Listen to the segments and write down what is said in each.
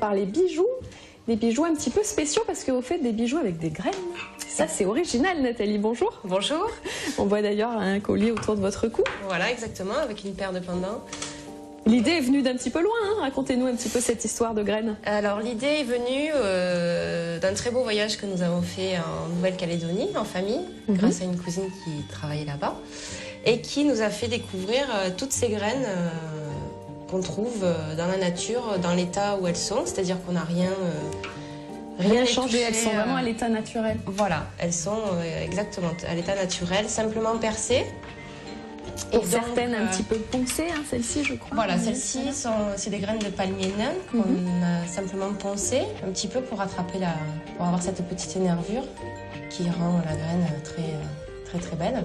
parler bijoux, des bijoux un petit peu spéciaux parce que vous faites des bijoux avec des graines. Ça, c'est original, Nathalie. Bonjour. Bonjour. On voit d'ailleurs un collier autour de votre cou. Voilà, exactement, avec une paire de pendants. L'idée est venue d'un petit peu loin. hein. Racontez-nous un petit peu cette histoire de graines. Alors, l'idée est venue euh, d'un très beau voyage que nous avons fait en Nouvelle-Calédonie, en famille, Mhm. grâce à une cousine qui travaillait là-bas, et qui nous a fait découvrir euh, toutes ces graines euh, qu'on trouve euh, dans la nature, dans l'état où elles sont, c'est-à-dire qu'on n'a rien. euh, Rien changé, elles sont euh, vraiment à l'état naturel. Voilà, elles sont euh, exactement à l'état naturel, simplement percées. Et donc, certaines, un euh, petit peu poncées, hein, celle-ci, je crois. Voilà, celles-ci sont c'est des graines de palmier nain qu'on Mhm. a simplement poncées un petit peu pour rattraper la, pour avoir cette petite énervure qui rend la graine très euh, très très belle.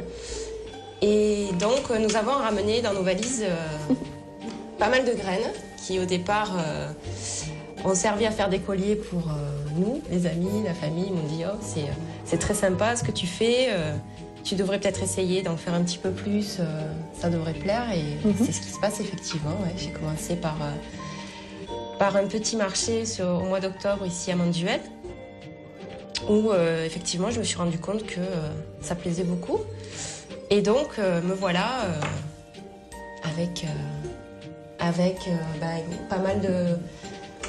Et donc euh, nous avons ramené dans nos valises euh, pas mal de graines qui au départ euh, ont servi à faire des colliers pour euh, nous, les amis, la famille. Ils m'ont dit oh c'est c'est très sympa ce que tu fais. euh, tu devrais peut-être essayer d'en faire un petit peu plus, euh, ça devrait plaire. Et Mhm. c'est ce qui se passe effectivement. ouais. J'ai commencé par, euh, par un petit marché sur- au mois d'octobre ici à Manduel, où euh, effectivement je me suis rendu compte que euh, ça plaisait beaucoup. Et donc euh, me voilà euh, avec, euh, avec euh, bah, pas mal de...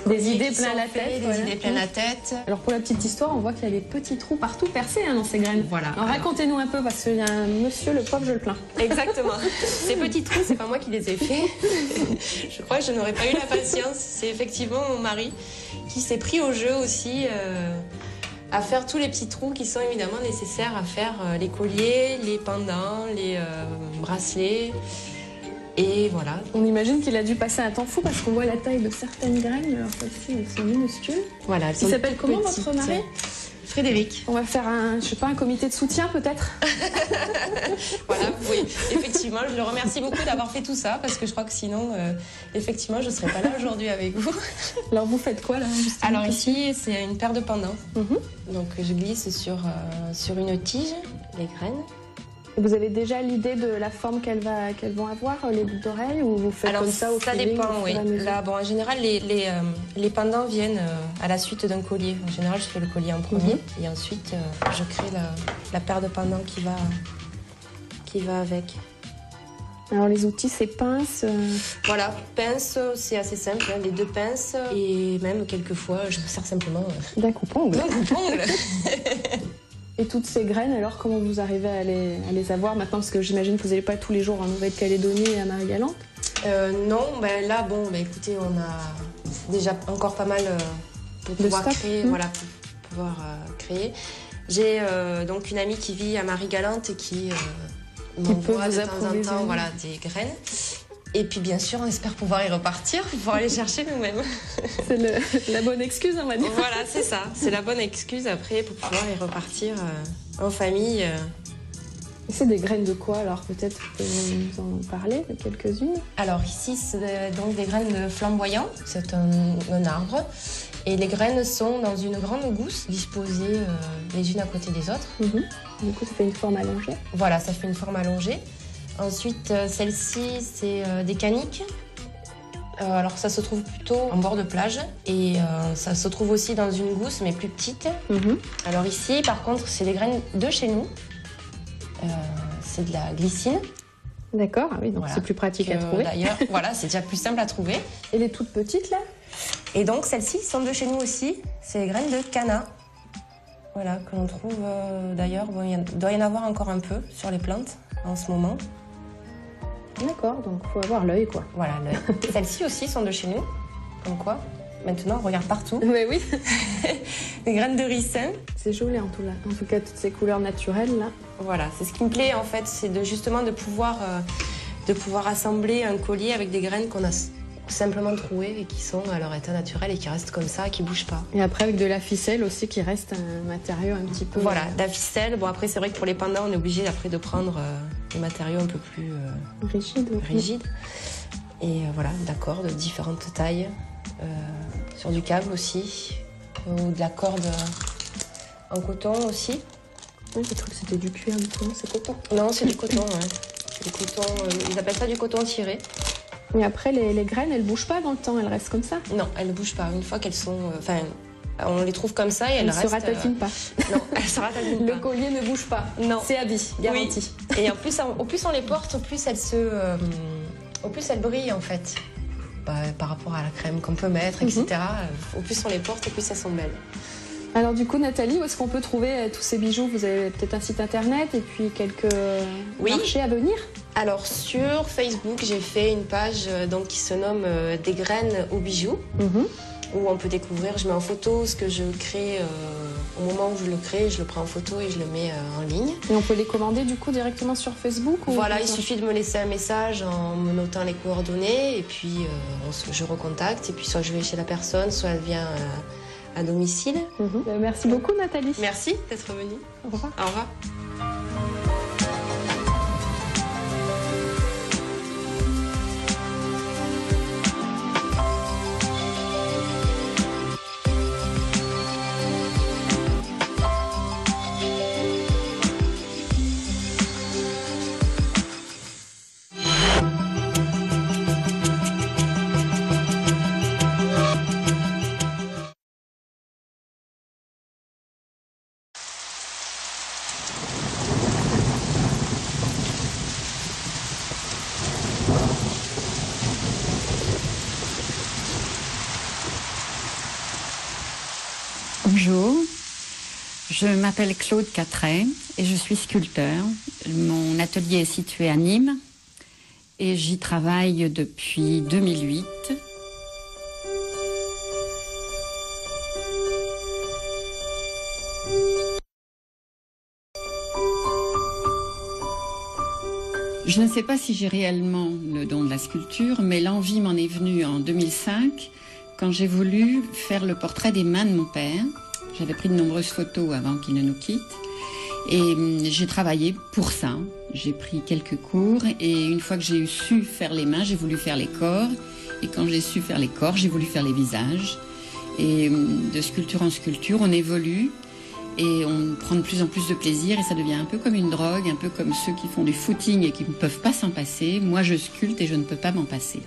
Des idées plein la faits, tête. Des voilà. idées plein la tête. Alors pour la petite histoire, on voit qu'il y a des petits trous partout percés hein, dans ces graines. Voilà. Alors racontez-nous un peu parce qu'il y a un monsieur, le pauvre, je le plains. Exactement. Ces petits trous, c'est pas moi qui les ai faits. je crois que je n'aurais pas eu la patience. C'est effectivement mon mari qui s'est pris au jeu aussi euh, à faire tous les petits trous qui sont évidemment nécessaires à faire euh, les colliers, les pendants, les euh, bracelets. Et voilà. On imagine qu'il a dû passer un temps fou parce qu'on voit la taille de certaines graines. Alors celles-ci, elles sont minuscules. Voilà. elles Il sont s'appelle toutes comment votre mari Frédéric. On va faire un, je sais pas, un comité de soutien peut-être. Voilà, oui. Effectivement, je le remercie beaucoup d'avoir fait tout ça parce que je crois que sinon, euh, effectivement, je ne serais pas là aujourd'hui avec vous. Alors vous faites quoi là Alors ici, c'est une paire de pendants. Mhm. Donc je glisse sur, euh, sur une tige les graines. Vous avez déjà l'idée de la forme qu'elles vont avoir, les boucles d'oreilles, ou vous faites Alors comme ça au ça feeling, dépend, oui. Là, bon, en général, les, les, euh, les pendants viennent euh, à la suite d'un collier. En général, je fais le collier en premier Mhm. et ensuite euh, je crée la, la paire de pendants qui va, qui va avec. Alors les outils, c'est pinces. euh, Voilà, pince, c'est assez simple, hein, les deux pinces et même quelquefois, je me sers simplement euh, d'un coupe-ongle. d'un coupe-ongle. Et toutes ces graines, alors comment vous arrivez à les, à les avoir maintenant? Parce que j'imagine que vous n'allez pas tous les jours en Nouvelle-Calédonie et à Marie-Galante. Euh, non, ben là, bon, ben écoutez, on a déjà encore pas mal euh, pour De pouvoir créer. Mm. Voilà, pour pouvoir euh, créer. J'ai euh, donc une amie qui vit à Marie-Galante et qui, euh, m'envoie de temps en temps voilà, des graines. Et puis bien sûr, on espère pouvoir y repartir pour aller chercher nous-mêmes. C'est la bonne excuse, on va dire. voilà, c'est ça. C'est la bonne excuse après pour pouvoir y repartir euh, en famille. euh. C'est des graines de quoi alors Peut-être que vous nous en parler de quelques-unes? Alors ici, c'est donc des graines de flamboyant. C'est un, un arbre. Et les graines sont dans une grande gousse disposées euh, les unes à côté des autres. Mhm. Du coup, ça fait une forme allongée. Voilà, ça fait une forme allongée. Ensuite, euh, celle-ci, c'est euh, des caniques. Euh, alors ça se trouve plutôt en bord de plage et ça se trouve aussi dans une gousse mais plus petite. Mhm. Alors ici, par contre, c'est des graines de chez nous. C'est de la glycine. D'accord, ah oui, donc Voilà. c'est plus pratique à trouver. D'ailleurs, voilà, c'est déjà plus simple à trouver. Et les toutes petites là? Et donc celles-ci sont de chez nous aussi. C'est les graines de cana. Voilà, que l'on trouve euh, d'ailleurs. Bon, il doit y en avoir encore un peu sur les plantes en ce moment. D'accord, donc faut avoir l'œil quoi. Voilà, l'œil. celles-ci aussi sont de chez nous. Comme quoi, maintenant on regarde partout. Oui, oui. Des graines de ricin. C'est joli en tout, là. en tout cas, toutes ces couleurs naturelles là. Voilà, c'est ce qui me plaît en fait, c'est de justement de pouvoir, euh, de pouvoir assembler un collier avec des graines qu'on a simplement trouées et qui sont à leur état naturel et qui restent comme ça, qui bougent pas. Et après, avec de la ficelle aussi qui reste un matériau un petit peu. Voilà, de la ficelle. Bon après c'est vrai que pour les pendants on est obligé après de prendre euh, des matériaux un peu plus euh, rigide. oui. rigides. Et euh, voilà, d'accord, de différentes tailles. Euh, sur du câble aussi, ou de la corde en coton aussi. Oui, j'ai cru que c'était du cuir du coup, non, c'est coton. Non, c'est du coton, ouais. Du coton, ils appellent ça du coton tiré. Et après, les, graines, elles bougent pas dans le temps, elles restent comme ça Non, elles ne bougent pas. Une fois qu'elles sont. Enfin, on les trouve comme ça et elles, elles restent. se ratatinent pas. Non, elles se ratatinent pas. Le collier ne bouge pas. Non. C'est à vie, garanti. Et en plus, au plus on les porte, au plus elles se. au plus elles brillent en fait. Bah, par rapport à la crème qu'on peut mettre, etc. Mhm. Au plus on les porte, au plus elles sont belles. Alors du coup, Nathalie, où est-ce qu'on peut trouver euh, tous ces bijoux? Vous avez peut-être un site internet et puis quelques oui. marchés à venir? Alors sur Facebook, j'ai fait une page euh, donc, qui se nomme euh, Des graines aux bijoux, mhm. où on peut découvrir, je mets en photo ce que je crée au moment où je le crée, je le prends en photo et je le mets en ligne. Et on peut les commander du coup directement sur Facebook Voilà, il suffit de me laisser un message en me notant les coordonnées et puis je recontacte et puis soit je vais chez la personne, soit elle vient à domicile. Mhm. Euh, merci beaucoup Nathalie. Merci d'être venue. Au revoir. Au revoir. Bonjour, je m'appelle Claude Catret et je suis sculpteur. Mon atelier est situé à Nîmes et j'y travaille depuis 2008. Je ne sais pas si j'ai réellement le don de la sculpture, mais l'envie m'en est venue en 2005 quand j'ai voulu faire le portrait des mains de mon père. J'avais pris de nombreuses photos avant qu'il ne nous quitte. Et hum, j'ai travaillé pour ça. J'ai pris quelques cours et une fois que j'ai su faire les mains, j'ai voulu faire les corps. Et quand j'ai su faire les corps, j'ai voulu faire les visages. Et hum, de sculpture en sculpture, on évolue et on prend de plus en plus de plaisir et ça devient un peu comme une drogue, un peu comme ceux qui font du footing et qui ne peuvent pas s'en passer. Moi, je sculpte et je ne peux pas m'en passer.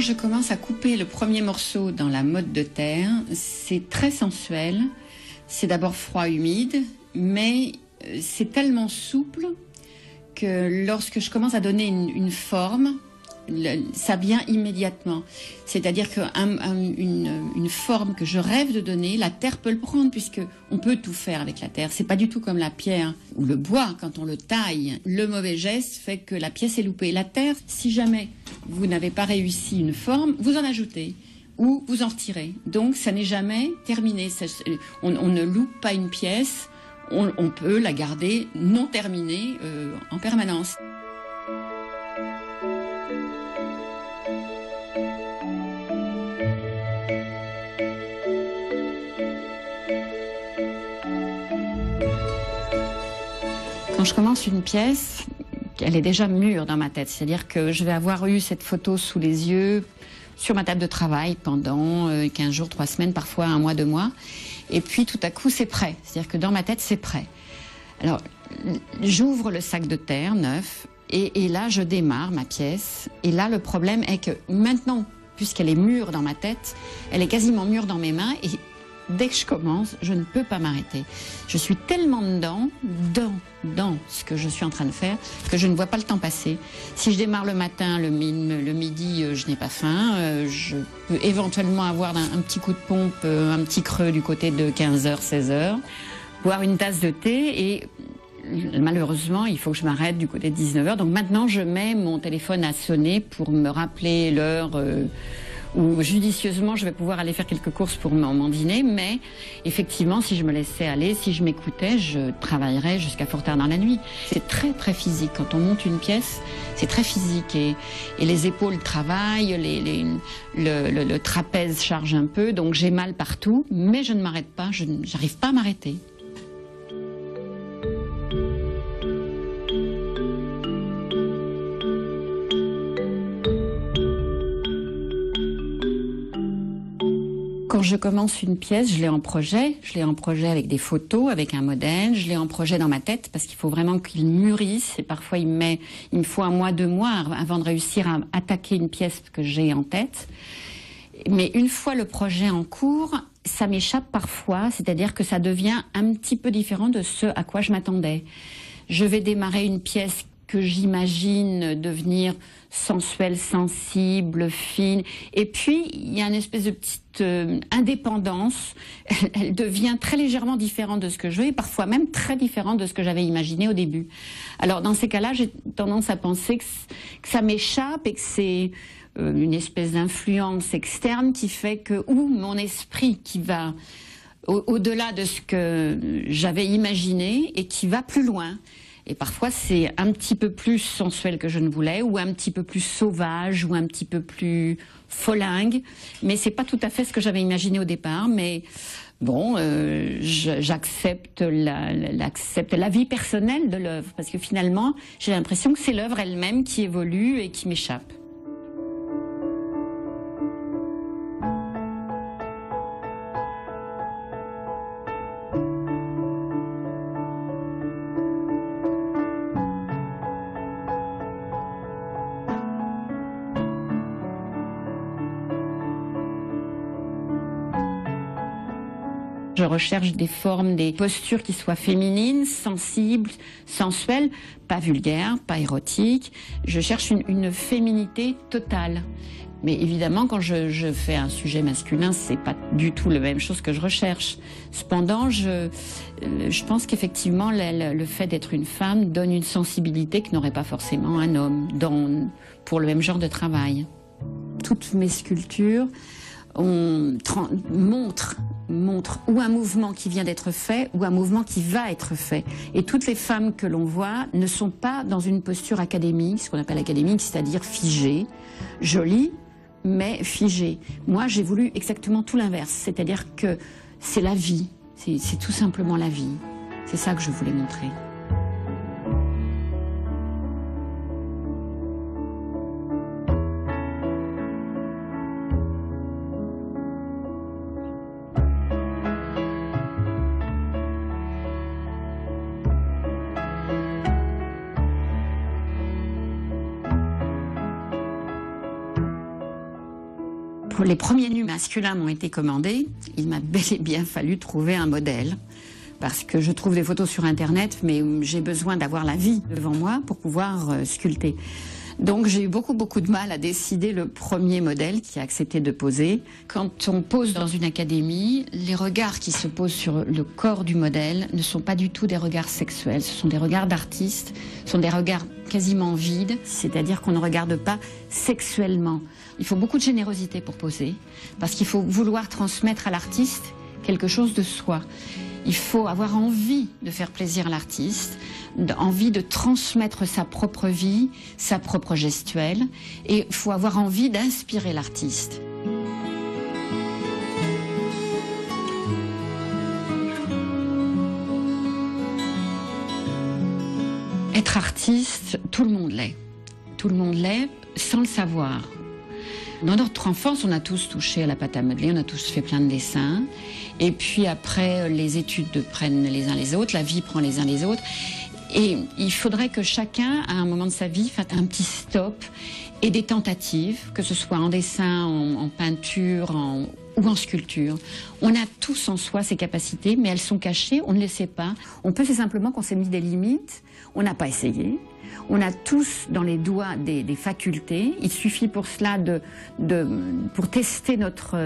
Quand je commence à couper le premier morceau dans la mode de terre, c'est très sensuel. C'est d'abord froid, humide, mais euh, c'est tellement souple que lorsque je commence à donner une, forme, ça vient immédiatement. C'est-à-dire qu'une une forme que je rêve de donner, la terre peut le prendre puisque on peut tout faire avec la terre. C'est pas du tout comme la pierre ou le bois quand on le taille. Le mauvais geste fait que la pièce est loupée. La terre, si jamais vous n'avez pas réussi une forme, vous en ajoutez ou vous en retirez. Donc ça n'est jamais terminé. on, ne loupe pas une pièce. On, peut la garder non terminée euh, en permanence. Quand je commence une pièce, elle est déjà mûre dans ma tête. C'est-à-dire que je vais avoir eu cette photo sous les yeux sur ma table de travail pendant 15 euh, jours, 3 semaines, parfois un mois, deux mois. Et puis tout à coup, c'est prêt. C'est-à-dire que dans ma tête, c'est prêt. Alors, j'ouvre le sac de terre neuf Et, là, je démarre ma pièce. Et là, le problème est que maintenant, puisqu'elle est mûre dans ma tête, elle est quasiment mûre dans mes mains. Dès que je commence, je ne peux pas m'arrêter. Je suis tellement dedans, dans, ce que je suis en train de faire, que je ne vois pas le temps passer. Si je démarre le matin, le, le midi, euh, je n'ai pas faim. Euh, je peux éventuellement avoir un, un, petit coup de pompe, euh, un petit creux du côté de 15h, 16h, boire une tasse de thé et malheureusement, il faut que je m'arrête du côté de 19h. Donc maintenant, je mets mon téléphone à sonner pour me rappeler l'heure où judicieusement je vais pouvoir aller faire quelques courses pour mon dîner, mais effectivement, si je me laissais aller, si je m'écoutais, je travaillerais jusqu'à fort tard dans la nuit. C'est très très physique. Quand on monte une pièce, c'est très physique et, et, les épaules travaillent, le, le, trapèze charge un peu, donc j'ai mal partout, mais je ne m'arrête pas, je n'arrive pas à m'arrêter. Je commence une pièce, je l'ai en projet. Je l'ai en projet avec des photos, avec un modèle. Je l'ai en projet dans ma tête parce qu'il faut vraiment qu'il mûrisse. Et parfois, il me, met, il me faut un mois, deux mois avant de réussir à attaquer une pièce que j'ai en tête. Mais une fois le projet en cours, ça m'échappe parfois. C'est-à-dire que ça devient un petit peu différent de ce à quoi je m'attendais. Je vais démarrer une pièce que j'imagine devenir sensuelle, sensible, fine. Et puis, il y a une espèce de petite euh, indépendance. Elle, devient très légèrement différente de ce que je veux et parfois même très différente de ce que j'avais imaginé au début. Alors, dans ces cas-là, j'ai tendance à penser que, que ça m'échappe et que c'est euh, une espèce d'influence externe qui fait que, ou mon esprit qui va au-delà de ce que j'avais imaginé et qui va plus loin. Et parfois, c'est un petit peu plus sensuel que je ne voulais, ou un petit peu plus sauvage, ou un petit peu plus folingue. Mais c'est pas tout à fait ce que j'avais imaginé au départ. Mais bon, euh, j'accepte la, l'accepte la vie personnelle de l'œuvre, parce que finalement, j'ai l'impression que c'est l'œuvre elle-même qui évolue et qui m'échappe. Je recherche des formes, des postures qui soient féminines, sensibles, sensuelles, pas vulgaires, pas érotiques. Je cherche une, féminité totale. Mais évidemment, quand je, fais un sujet masculin, c'est pas du tout la même chose que je recherche. Cependant, je, je pense qu'effectivement, le, fait d'être une femme donne une sensibilité que n'aurait pas forcément un homme dans, pour le même genre de travail. Toutes mes sculptures on montre montre ou un mouvement qui vient d'être fait ou un mouvement qui va être fait. Et toutes les femmes que l'on voit ne sont pas dans une posture académique, ce qu'on appelle académique, c'est-à-dire figée, jolie, mais figée. Moi, j'ai voulu exactement tout l'inverse, c'est-à-dire que c'est la vie, c'est tout simplement la vie. C'est ça que je voulais montrer. Les premiers nus masculins m'ont été commandés, il m'a bel et bien fallu trouver un modèle. Parce que je trouve des photos sur Internet, mais j'ai besoin d'avoir la vie devant moi pour pouvoir euh, sculpter. Donc j'ai eu beaucoup beaucoup de mal à décider le premier modèle qui a accepté de poser. Quand on pose dans une académie, les regards qui se posent sur le corps du modèle ne sont pas du tout des regards sexuels, ce sont des regards d'artistes, ce sont des regards quasiment vides, c'est-à-dire qu'on ne regarde pas sexuellement. Il faut beaucoup de générosité pour poser, parce qu'il faut vouloir transmettre à l'artiste quelque chose de soi. Il faut avoir envie de faire plaisir à l'artiste, envie de transmettre sa propre vie, sa propre gestuelle, et il faut avoir envie d'inspirer l'artiste. Artiste, tout le monde l'est. Tout le monde l'est sans le savoir. Dans notre enfance, on a tous touché à la pâte à modeler, on a tous fait plein de dessins. Et puis après, les études prennent les uns les autres, la vie prend les uns les autres. Et il faudrait que chacun, à un moment de sa vie, fasse un petit stop et des tentatives, que ce soit en dessin, en, peinture, ou en sculpture. On a tous en soi ces capacités, mais elles sont cachées, on ne les sait pas. On peut, c'est simplement qu'on s'est mis des limites, on n'a pas essayé. On a tous dans les doigts des, facultés. Il suffit pour cela de, pour tester notre,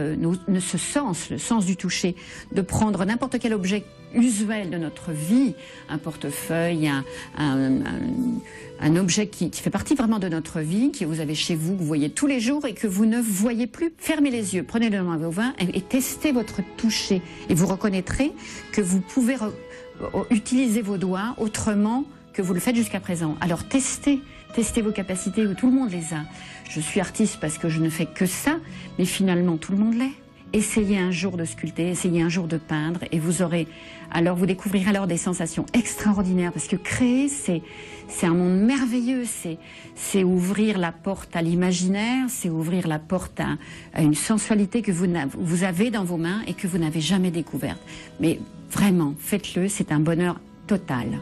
ce sens, le sens du toucher, de prendre n'importe quel objet usuel de notre vie, un portefeuille, un, objet qui, fait partie vraiment de notre vie, que vous avez chez vous, que vous voyez tous les jours et que vous ne voyez plus. Fermez les yeux, prenez-le dans vos mains et, et testez votre toucher. Et vous reconnaîtrez que vous pouvez utiliser vos doigts autrement que vous le faites jusqu'à présent. Alors testez, testez vos capacités, tout le monde les a. Je suis artiste parce que je ne fais que ça, mais finalement tout le monde l'est. Essayez un jour de sculpter, essayez un jour de peindre, et vous aurez, alors vous découvrirez alors des sensations extraordinaires, parce que créer, c'est, c'est un monde merveilleux, c'est, c'est ouvrir la porte à l'imaginaire, c'est ouvrir la porte à, à une sensualité que vous, vous avez dans vos mains et que vous n'avez jamais découverte. Mais vraiment, faites-le, c'est un bonheur total.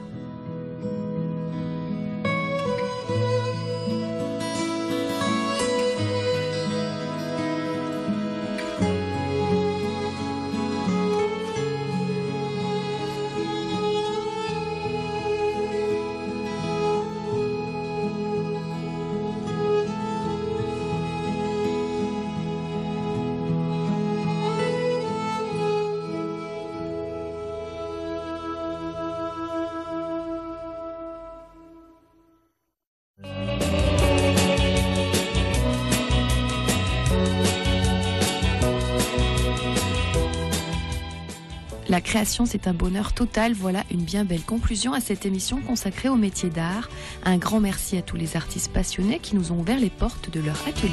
Création, c'est un bonheur total. Voilà une bien belle conclusion à cette émission consacrée au métier d'art. Un grand merci à tous les artistes passionnés qui nous ont ouvert les portes de leur atelier.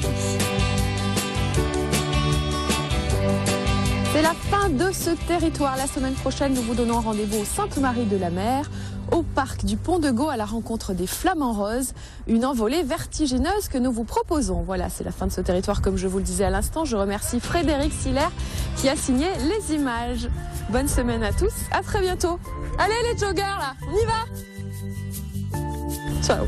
C'est la fin de ce territoire. La semaine prochaine, nous vous donnons rendez-vous au Sainte-Marie de la Mer au parc du Pont de Gau à la rencontre des Flamants Roses, une envolée vertigineuse que nous vous proposons. Voilà, c'est la fin de ce territoire comme je vous le disais à l'instant. Je remercie Frédéric Siller qui a signé les images. Bonne semaine à tous, à très bientôt. Allez les joggers là, on y va Ciao